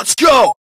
Let's go!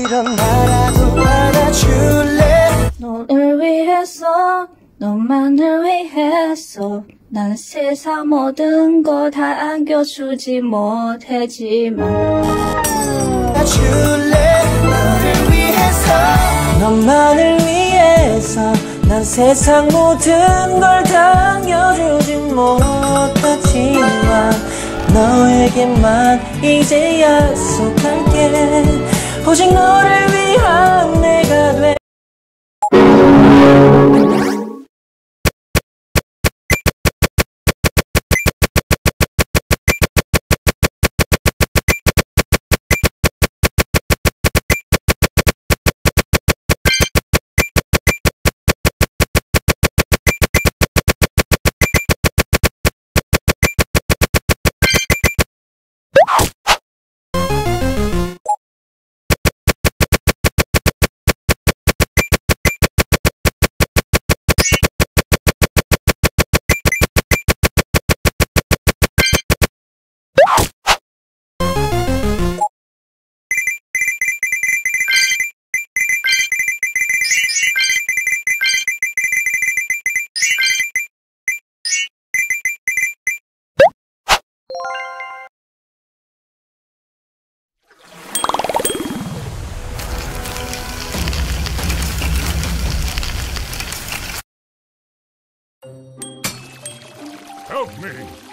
이런 나라도 받아줄래? 너를 위해서 너만을 위해서. 난 세상 모든 걸 다 안겨주지 못했지만. 받아줄래? 너를 위해서. 너만을 위해서. 난 세상 모든 걸 당겨주지 못하지만. 너에게만 이제 약속할게 오직 너를 위한 내가 돼 Help me!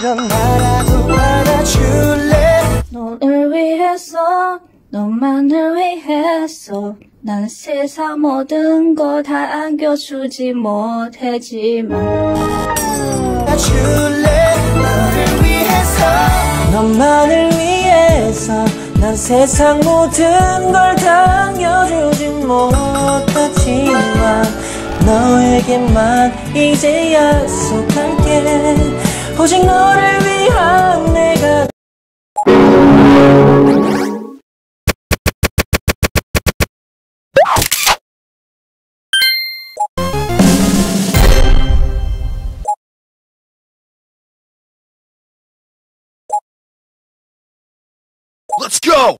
이런 나라도 받아줄래? 너를 위해서 너만을 위해서. 난 세상 모든 거 다 안겨주지 못하지만. 줄래? 너를 위해서. 너만을 위해서. 난 세상 모든 걸 당겨주진 못하지만. 너에게만 이제 약속할게 오직 너를 위한 내가 Let's go!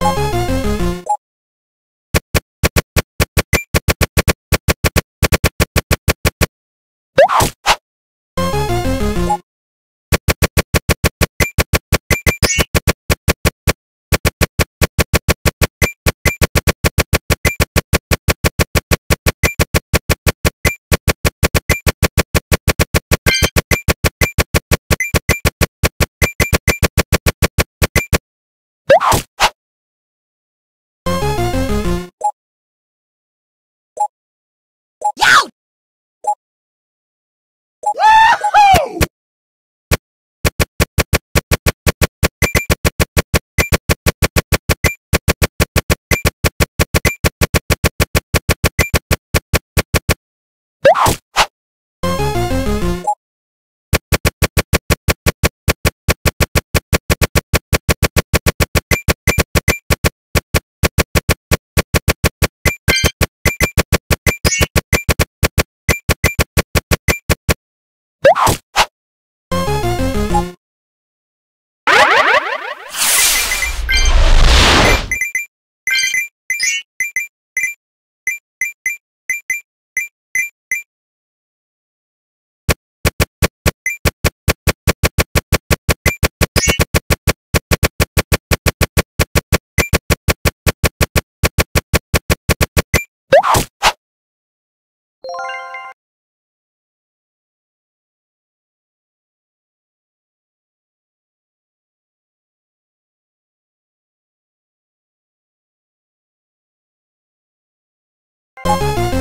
you